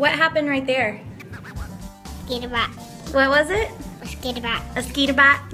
What happened right there? Skeeter bat. What was it? A skeeter bat. A skeeter bat?